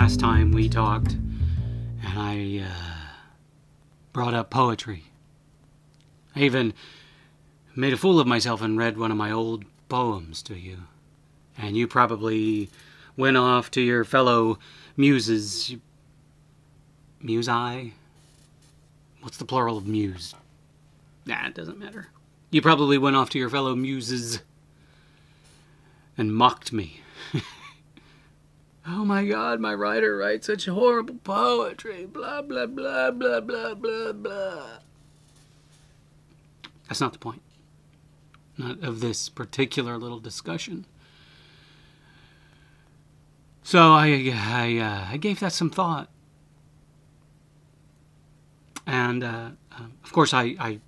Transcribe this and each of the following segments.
last time we talked, and I uh, brought up poetry. I even made a fool of myself and read one of my old poems to you. And you probably went off to your fellow muses. Muse-I? What's the plural of muse? Nah, it doesn't matter. You probably went off to your fellow muses and mocked me. oh my god, my writer writes such horrible poetry. Blah, blah, blah, blah, blah, blah, blah. That's not the point. Not of this particular little discussion. So I, I, uh, I gave that some thought. And uh, uh, of course, I, I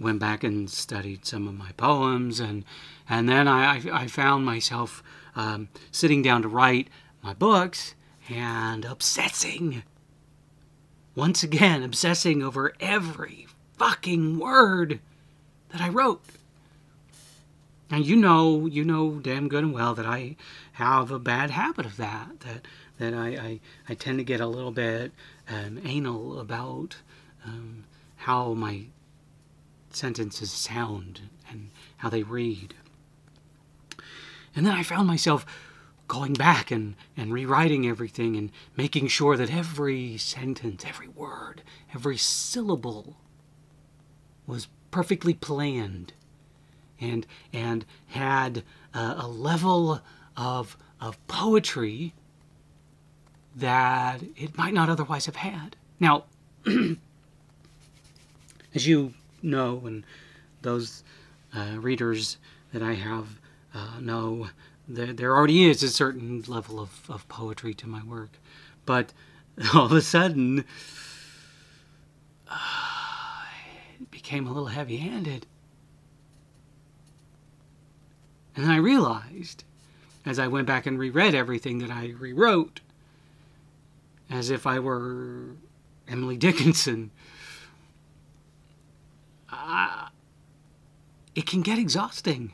went back and studied some of my poems, and and then I, I found myself um, sitting down to write my books and obsessing. Once again, obsessing over every fucking word that I wrote. And you know, you know damn good and well that I have a bad habit of that. That that I I, I tend to get a little bit um, anal about um, how my sentences sound and how they read. And then I found myself going back and, and rewriting everything and making sure that every sentence, every word, every syllable was perfectly planned and, and had a, a level of, of poetry that it might not otherwise have had. Now, as you know, and those uh, readers that I have uh, know, there, there already is a certain level of, of poetry to my work. But all of a sudden, uh, it became a little heavy handed. And I realized, as I went back and reread everything that I rewrote, as if I were Emily Dickinson, uh, it can get exhausting.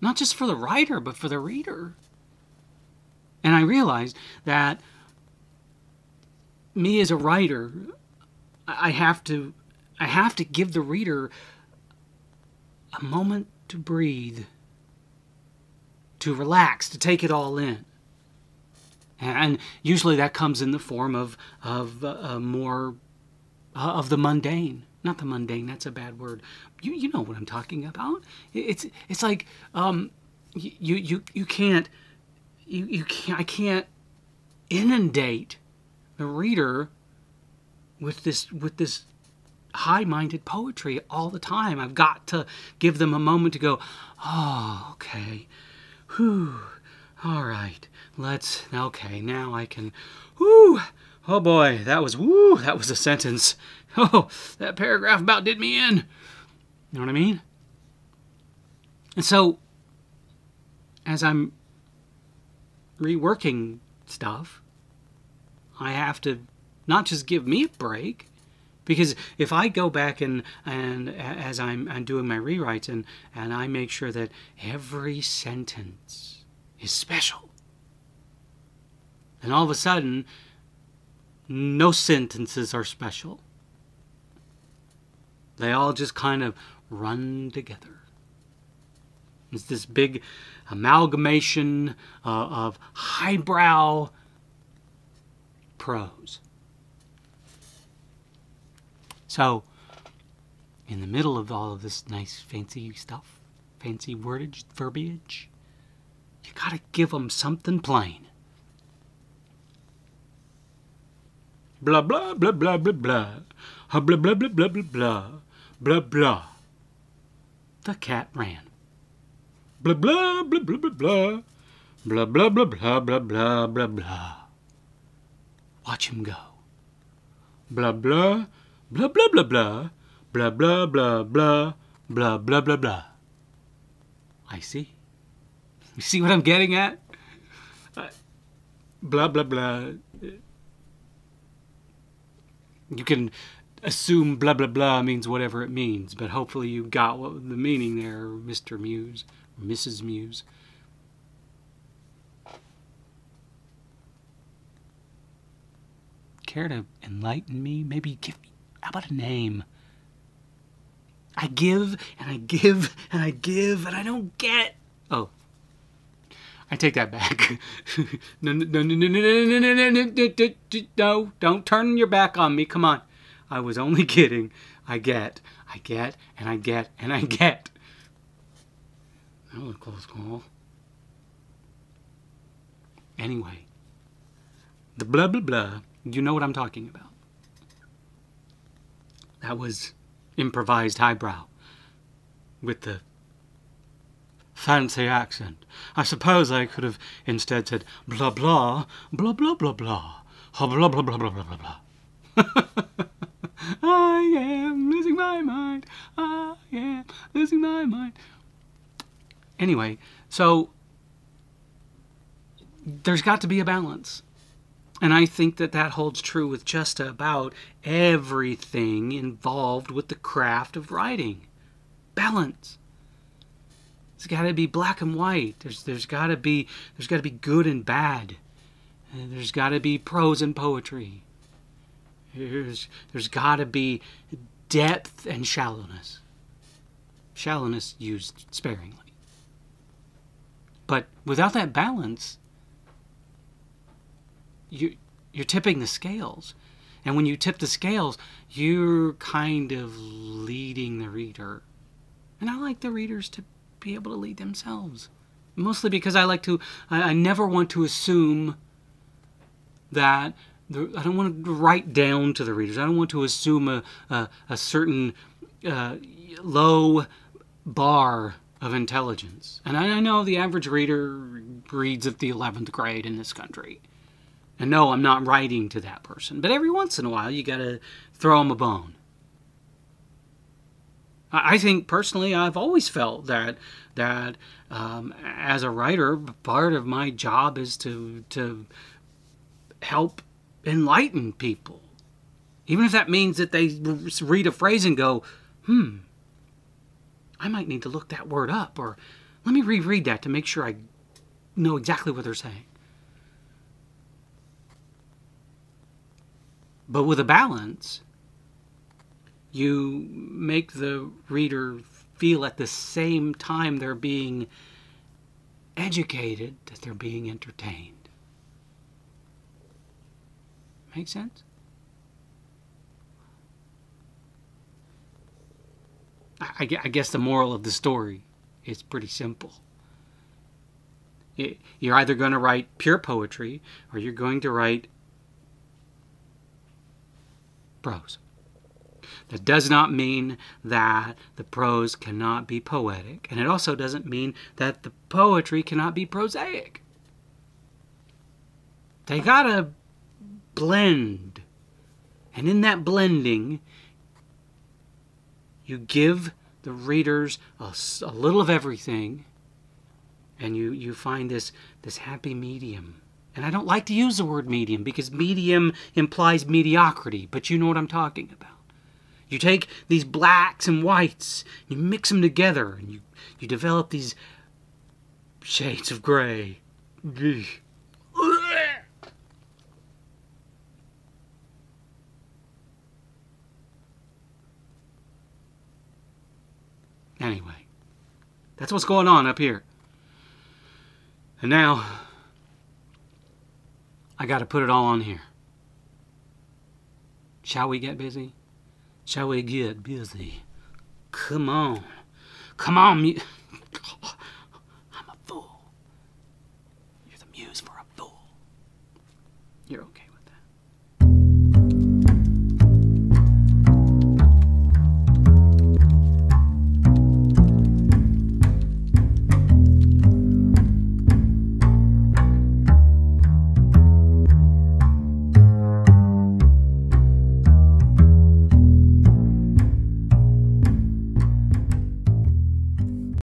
Not just for the writer, but for the reader. And I realized that me as a writer, I have to I have to give the reader a moment to breathe, to relax, to take it all in. And usually that comes in the form of of uh, more uh, of the mundane not the mundane that's a bad word. You you know what i'm talking about. It's it's like um you you you can't you you can't i can't inundate the reader with this with this high-minded poetry all the time. I've got to give them a moment to go oh okay. Whew. All right. Let's okay now i can whew. Oh boy. That was whoo that was a sentence Oh, that paragraph about did me in. You know what I mean? And so, as I'm reworking stuff, I have to not just give me a break, because if I go back and and as I'm, I'm doing my rewrites and and I make sure that every sentence is special, then all of a sudden, no sentences are special they all just kind of run together. It's this big amalgamation uh, of highbrow prose. So, in the middle of all of this nice fancy stuff, fancy wordage, verbiage, you gotta give them something plain. Blah, blah, blah, blah, blah, blah. Blah, blah, blah, blah, blah, blah blah blah. The cat ran. Blah blah blah blah blah blah. Blah blah blah blah blah blah blah blah. Watch him go. Blah blah blah blah blah blah. Blah blah blah blah blah blah blah blah. I see. You see what I'm getting at? Uh, blah blah blah. You can assume blah blah blah means whatever it means, but hopefully you got what the meaning there, Mr. Muse, Mrs. Muse. care to enlighten me? Maybe give me, how about a name? I give and I give and I give and I don't get. Oh, I take that back. no, no, no, no, no, no, no, no, no, no, no, don't turn your back on me. Come on. I was only kidding. I get, I get, and I get, and I get. That was a close call. Anyway, the blah blah blah, you know what I'm talking about. That was improvised highbrow with the fancy accent. I suppose I could have instead said blah blah blah blah blah blah blah blah blah blah blah blah blah. I am losing my mind. I am losing my mind. Anyway, so there's got to be a balance. And I think that that holds true with just about everything involved with the craft of writing. Balance. It's got to be black and white. There's there's got to be there's got to be good and bad. And there's got to be prose and poetry. There's there's got to be depth and shallowness. Shallowness used sparingly. But without that balance, you you're tipping the scales. And when you tip the scales, you're kind of leading the reader. And I like the readers to be able to lead themselves. Mostly because I like to, I, I never want to assume that, I don't want to write down to the readers. I don't want to assume a, a, a certain uh, low bar of intelligence. And I, I know the average reader reads at the 11th grade in this country. And no, I'm not writing to that person. But every once in a while, you got to throw them a bone. I think personally, I've always felt that that um, as a writer, part of my job is to to help enlighten people, even if that means that they read a phrase and go, "Hmm, I might need to look that word up," or "Let me reread that to make sure I know exactly what they're saying." But with a balance, you make the reader feel at the same time they're being educated that they're being entertained. Make sense? I, guess the moral of the story is pretty simple. You're either going to write pure poetry or you're going to write prose. That does not mean that the prose cannot be poetic, and it also doesn't mean that the poetry cannot be prosaic. They gotta blend. And in that blending, you give the readers a, a little of everything, and you, you find this, this happy medium. And I don't like to use the word medium because medium implies mediocrity, but you know what I'm talking about. You take these blacks and whites, you mix them together, and you, you develop these shades of gray. Anyway, that's what's going on up here. And now, I got to put it all on here. Shall we get busy? Shall we get busy? Come on. Come on.